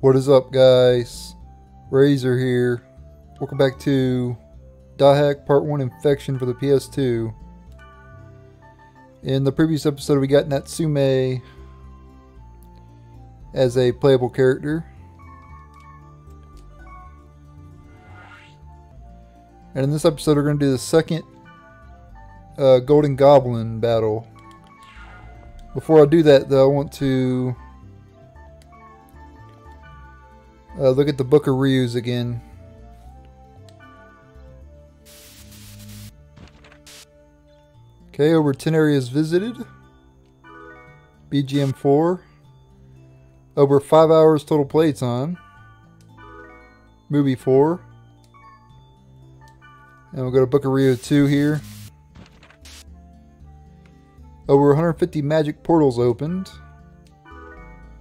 What is up, guys? Razer here. Welcome back to Dot Hack Part 1 Infection for the PS2. In the previous episode, we got Natsume as a playable character. And in this episode, we're going to do the second uh, Golden Goblin battle. Before I do that, though, I want to uh, look at the Book of Ryus again. Okay, over 10 areas visited. BGM 4. Over 5 hours total playtime. Movie 4. And we'll go to Book of Ryu 2 here. Over 150 magic portals opened.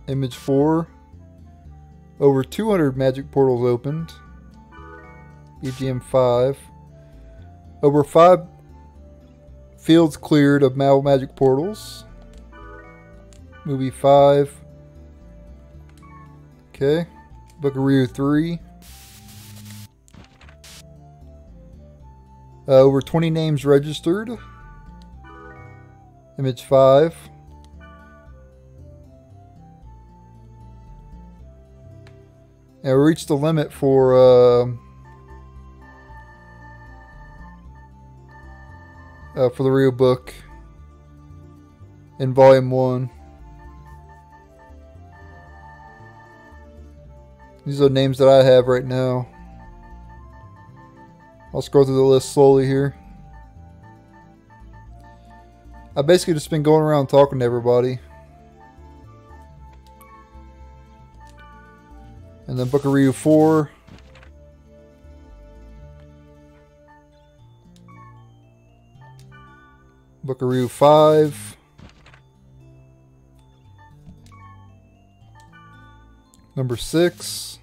Image 4. Over 200 magic portals opened. BGM 5. Over 5 fields cleared of Mal magic portals. Movie 5. Okay. Book of Ryu 3. Uh, over 20 names registered. Image 5. And we reached the limit for uh, uh, for the real book in Volume 1. These are the names that I have right now. I'll scroll through the list slowly here. I've basically just been going around talking to everybody. And then of 4. Book of 5. Number 6.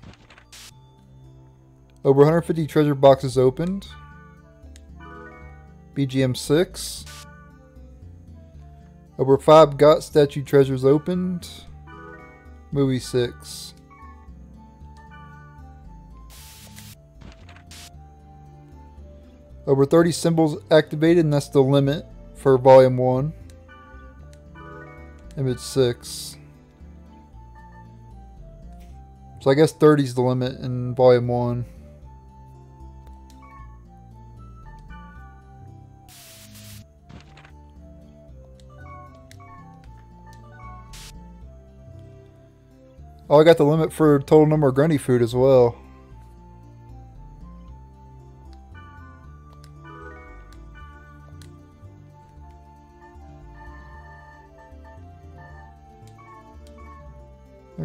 Over 150 treasure boxes opened. BGM 6. Over 5 Gott statue treasures opened. Movie 6. Over 30 symbols activated, and that's the limit for Volume 1. Image 6. So I guess 30 is the limit in Volume 1. Oh, I got the limit for total number of Grunty food as well.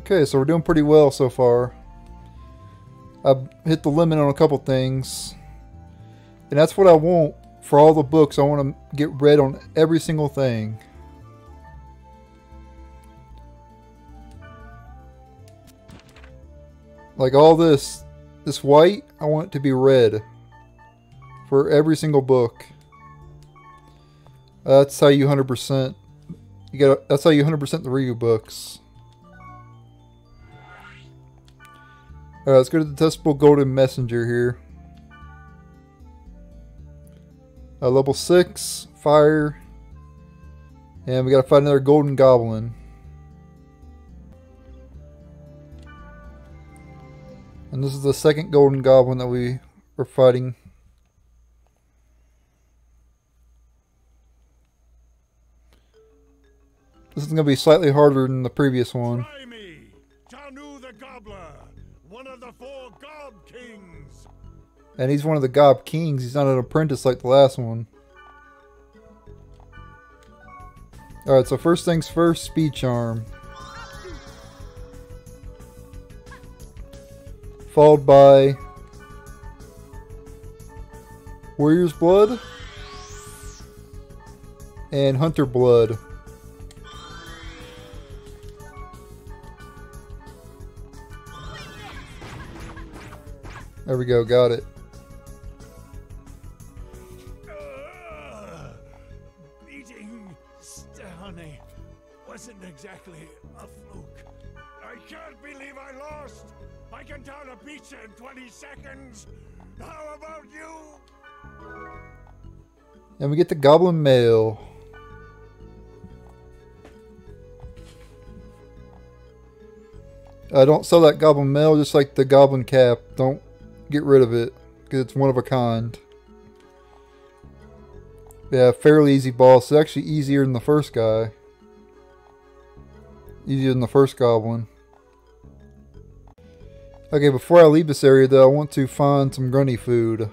Okay, so we're doing pretty well so far. I've hit the limit on a couple things. And that's what I want for all the books. I want to get red on every single thing. Like all this, this white, I want it to be red. For every single book. That's how you 100%. You got. That's how you 100% the Ryu books. Alright, let's go to the Testable Golden Messenger here. Uh, level 6, Fire. And we gotta find another Golden Goblin. And this is the second Golden Goblin that we were fighting. This is going to be slightly harder than the previous one. Of the four Gob Kings. And he's one of the Gob Kings. He's not an apprentice like the last one. Alright, so first things first, Speed Charm. Followed by Warrior's Blood and Hunter Blood. There we go, got it. Uh, beating Stehane wasn't exactly a fluke. I can't believe I lost! I can down a pizza in 20 seconds! How about you? And we get the Goblin Mail. Uh, don't sell that Goblin Mail just like the Goblin Cap. Don't get rid of it because it's one of a kind. Yeah, fairly easy boss. It's actually easier than the first guy. Easier than the first Goblin. Okay, before I leave this area though, I want to find some grunty food.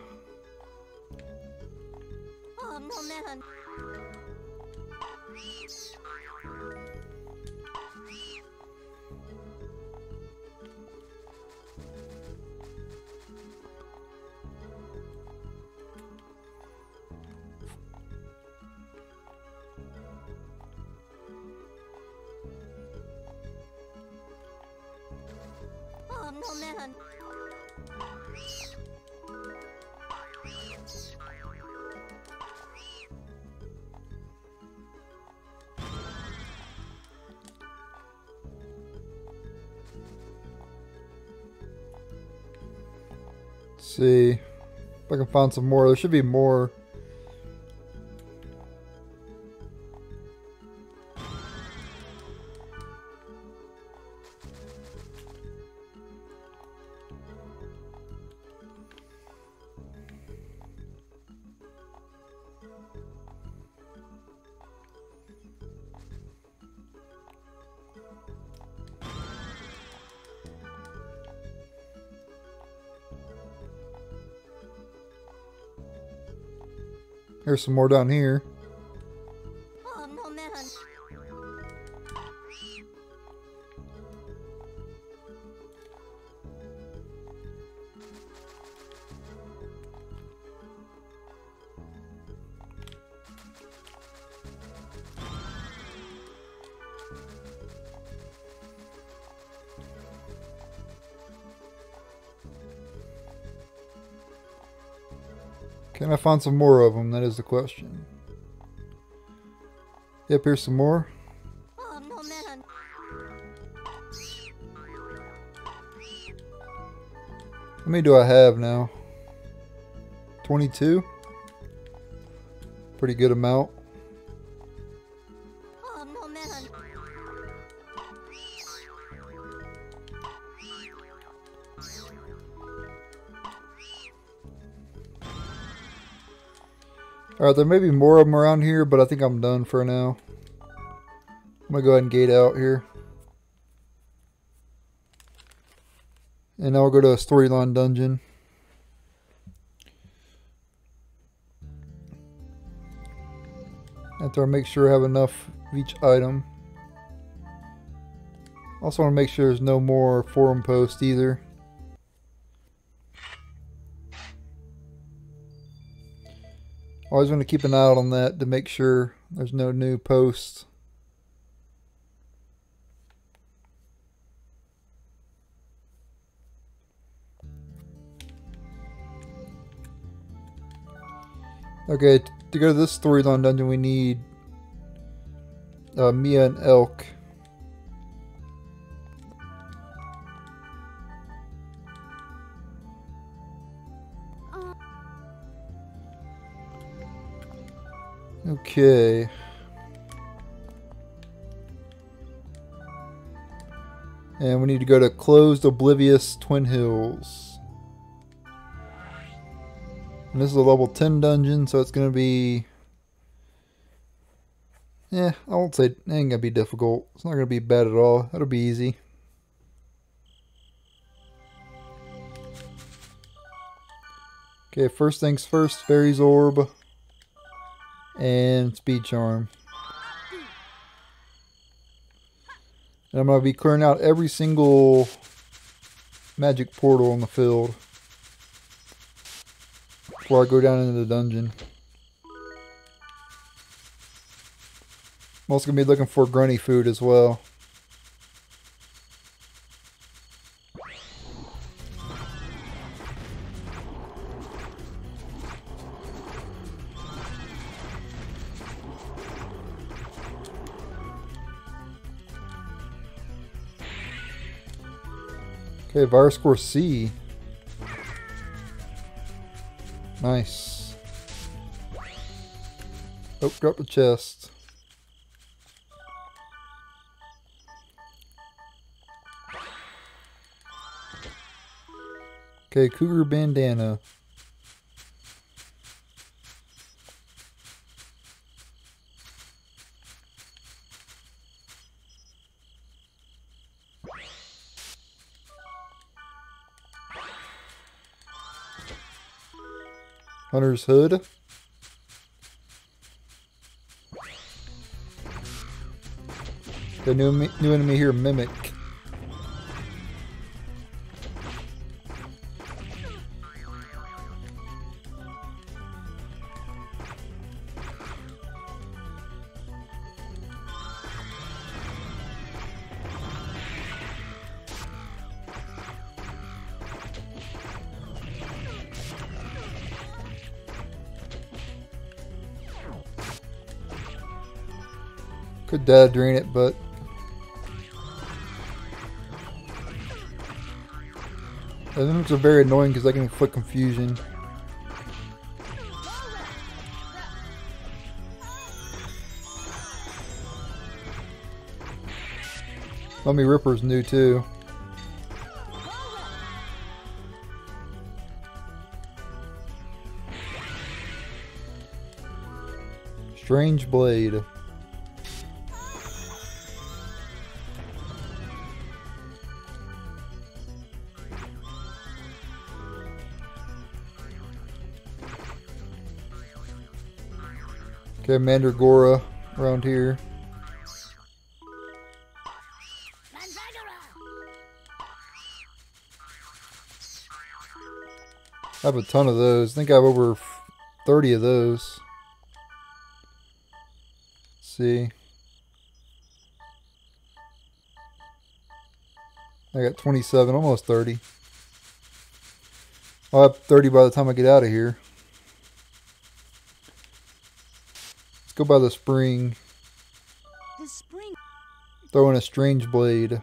Some more. There should be more. There's some more down here. Can I find some more of them? That is the question. Yep, here's some more. How many do I have now? 22? Pretty good amount. Alright, there may be more of them around here, but I think I'm done for now. I'm going to go ahead and gate out here. And now we'll go to a storyline dungeon. After I make sure I have enough of each item. Also want to make sure there's no more forum posts either. Always want to keep an eye out on that to make sure there's no new posts. Okay, to go to this storyline dungeon, we need uh, Mia and Elk. Okay. And we need to go to Closed Oblivious Twin Hills. And this is a level 10 dungeon, so it's going to be... Yeah, I won't say it ain't going to be difficult. It's not going to be bad at all. That'll be easy. Okay, first things first, Fairy's Orb and Speed Charm. And I'm going to be clearing out every single magic portal in the field before I go down into the dungeon. I'm also going to be looking for grunty food as well. Okay, virus score C. Nice. Oh, drop the chest. Okay, cougar bandana. Hunter's hood. The new, new enemy here, Mimic. Could dad drain it, but I think it's a very annoying because I can inflict confusion. Mummy Ripper's new too. Strange Blade. Okay, Mandragora around here. I have a ton of those. I think I have over 30 of those. Let's see. I got 27, almost 30. I'll have 30 by the time I get out of here. Go by the spring. The spring. Throw in a strange blade.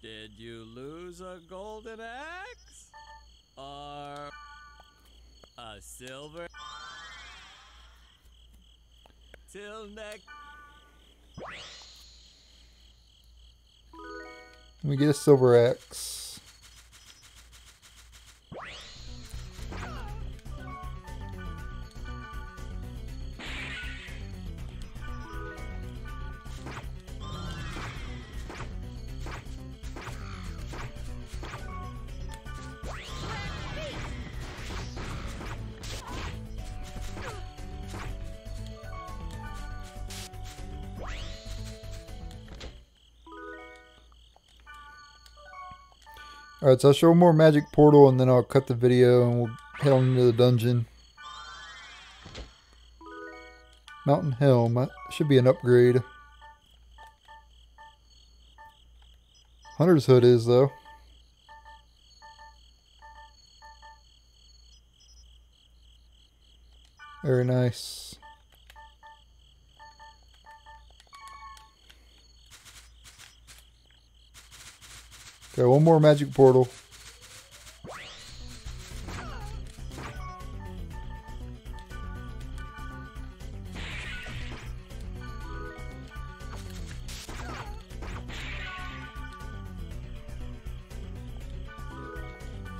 Did you lose a golden axe? Or a silver? Till next. Let me get a silver axe. Alright, so I'll show more magic portal and then I'll cut the video and we'll head on into the dungeon. Mountain Helm. That should be an upgrade. Hunter's Hood is, though. Very nice. Okay, one more magic portal.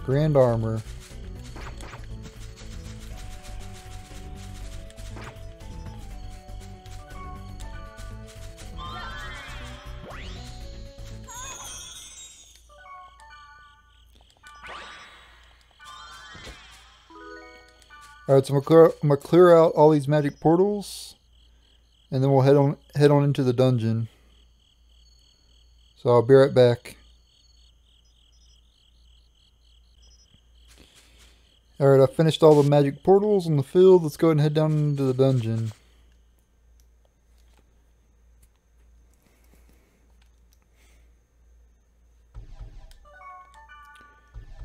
Grand armor. Alright, so I'm gonna, clear, I'm gonna clear out all these magic portals, and then we'll head on head on into the dungeon. So I'll be right back. Alright, I finished all the magic portals on the field. Let's go ahead and head down into the dungeon.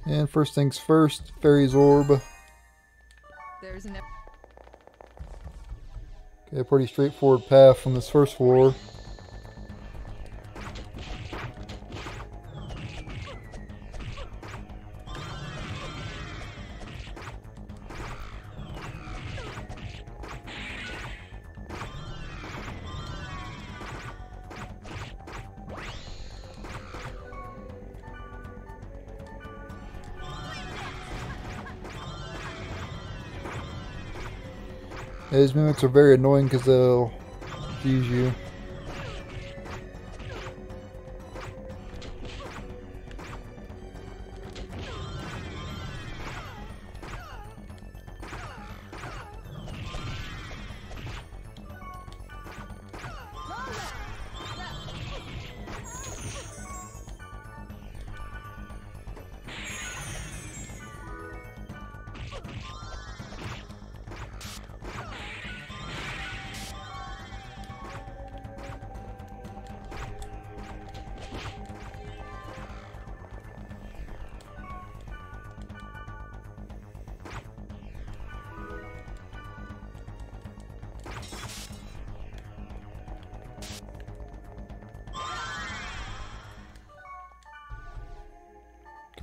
And first things first, Fairy's Orb. There's an. Okay, pretty straightforward path from this first floor. These mimics are very annoying because they'll confuse you.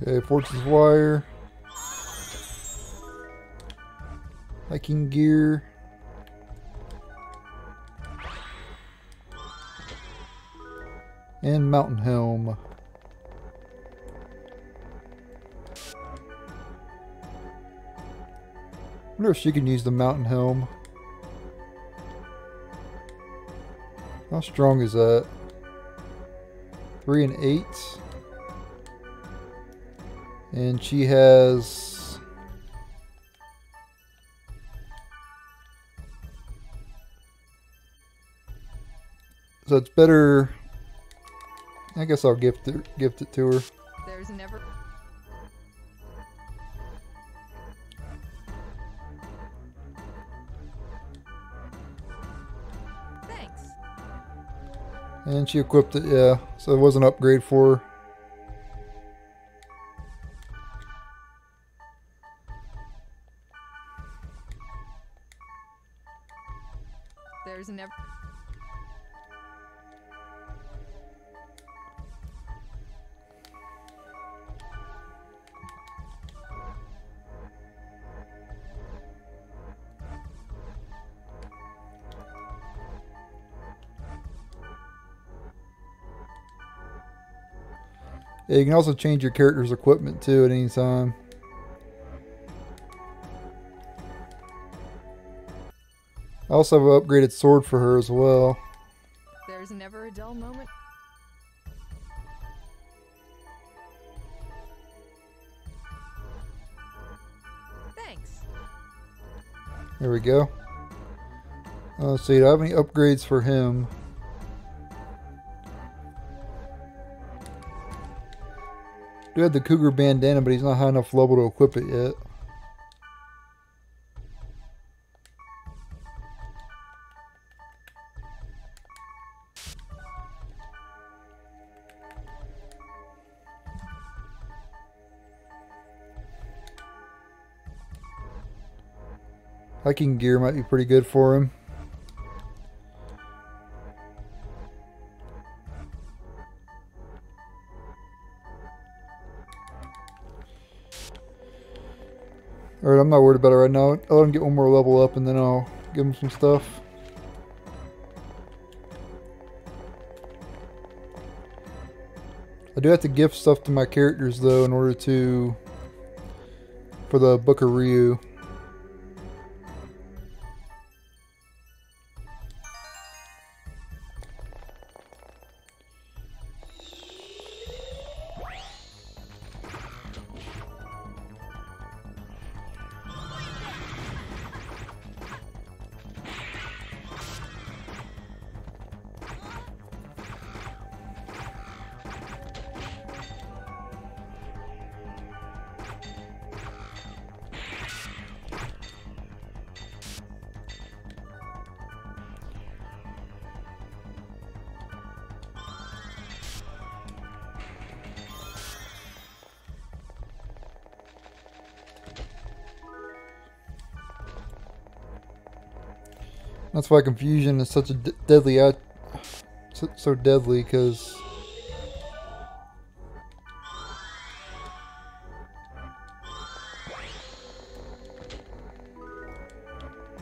Okay, Fortune's Wire. Hiking Gear. And Mountain Helm. wonder if she can use the Mountain Helm. How strong is that? Three and eight. And she has So it's better I guess I'll gift it gift it to her. There's never. Thanks. And she equipped it, yeah. So it was an upgrade for her. There's never. Yeah, you can also change your character's equipment too at any time. I also have an upgraded sword for her as well. There's never a dull moment. Thanks. There we go. Uh, let's see, do I have any upgrades for him? Do have the Cougar bandana, but he's not high enough level to equip it yet. Hiking gear might be pretty good for him. Alright, I'm not worried about it right now. I'll let him get one more level up and then I'll give him some stuff. I do have to gift stuff to my characters though in order to for the Book of Ryu. That's why confusion is such a deadly so, so deadly because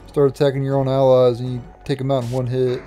start attacking your own allies and you take them out in one hit.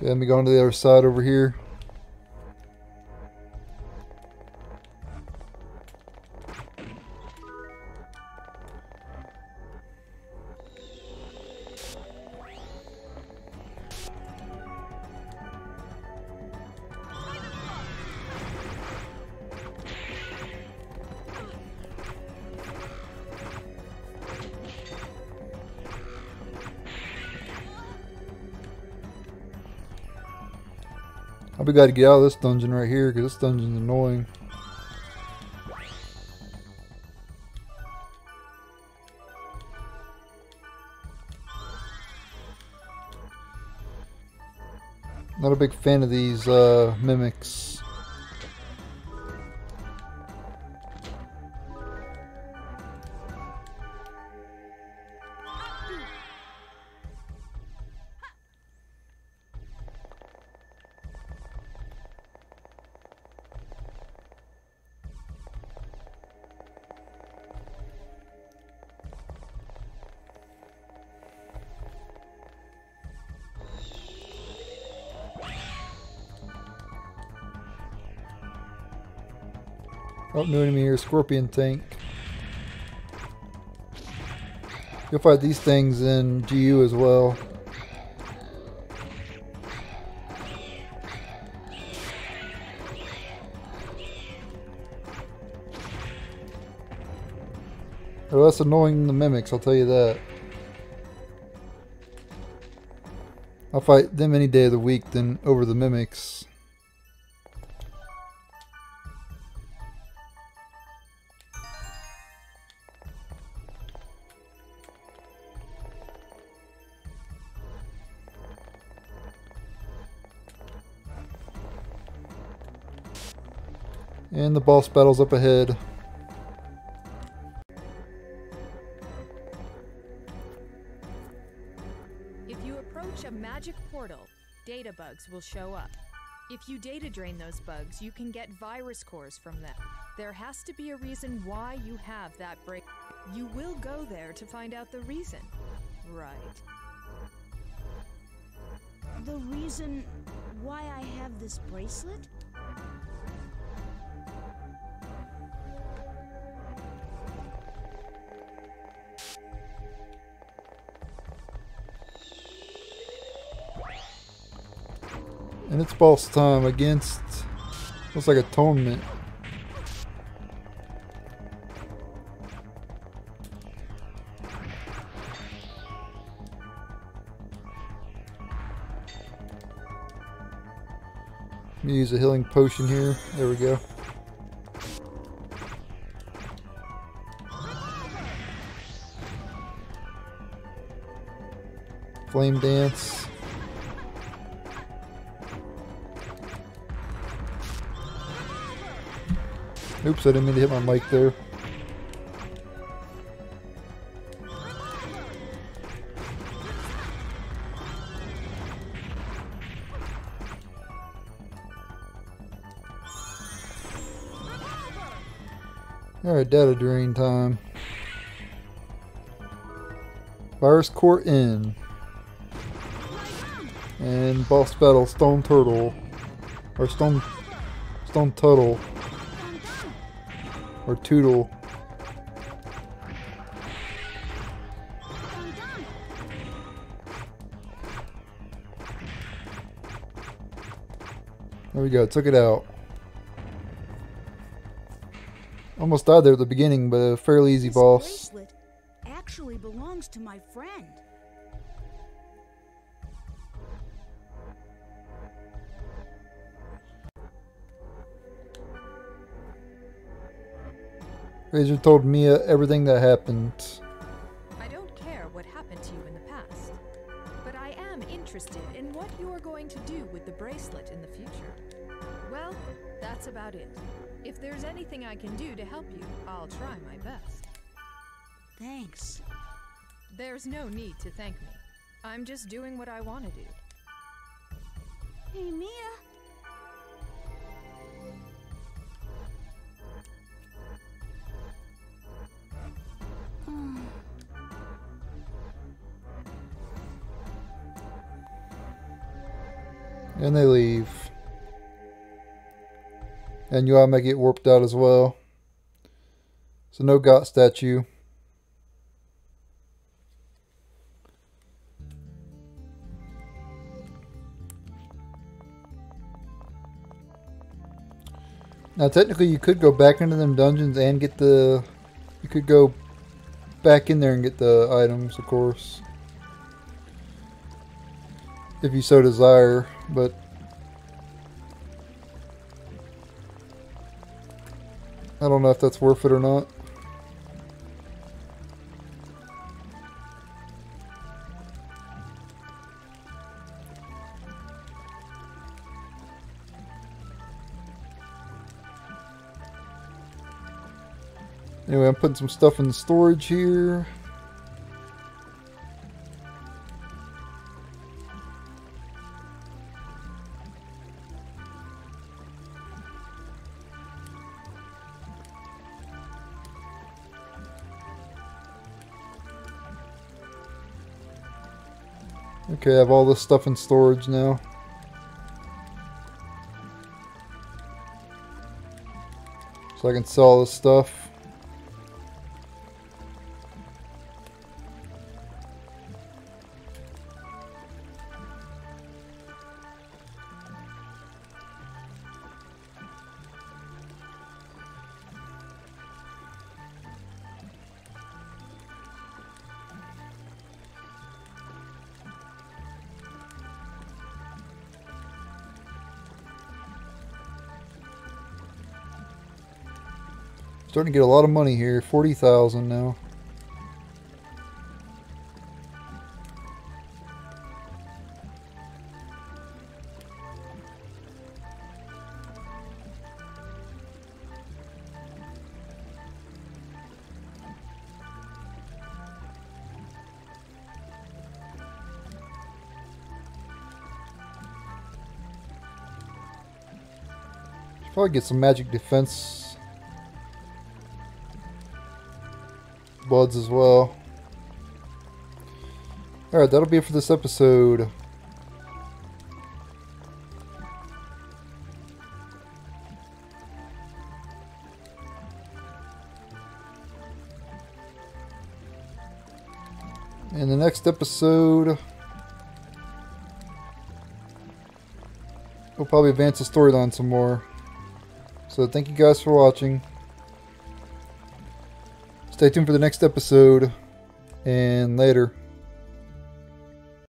Okay, let me go on to the other side over here. Glad to get out of this dungeon right here because this dungeon's annoying. Not a big fan of these uh, mimics. New enemy here, Scorpion Tank. You'll find these things in GU as well. They're less annoying than the mimics, I'll tell you that. I'll fight them any day of the week than over the mimics. And the boss battle's up ahead. If you approach a magic portal, data bugs will show up. If you data drain those bugs, you can get virus cores from them. There has to be a reason why you have that break. You will go there to find out the reason. Right. The reason why I have this bracelet? And it's boss time against looks like atonement. Let me use a healing potion here. There we go. Flame dance. Oops, I didn't mean to hit my mic there. Alright, data drain time. Virus Core in. And boss battle, Stone Turtle. Or Stone Stone Tuttle. Or Toodle. There we go, took it out. Almost died there at the beginning, but a fairly easy This boss. actually belongs to my friend. Razer told Mia everything that happened. I don't care what happened to you in the past, but I am interested in what you are going to do with the bracelet in the future. Well, that's about it. If there's anything I can do to help you, I'll try my best. Thanks. There's no need to thank me. I'm just doing what I want to do. Hey, Mia. And they leave. And you all may get warped out as well. So no Gott statue. Now technically you could go back into them dungeons and get the you could go back in there and get the items of course if you so desire but I don't know if that's worth it or not Anyway, I'm putting some stuff in the storage here. Okay, I have all this stuff in storage now. So I can sell this stuff. Starting to get a lot of money here. 40,000 now. Probably get some magic defense buds as well. Alright, that'll be it for this episode. In the next episode, we'll probably advance the storyline some more. So thank you guys for watching. Stay tuned for the next episode, and later.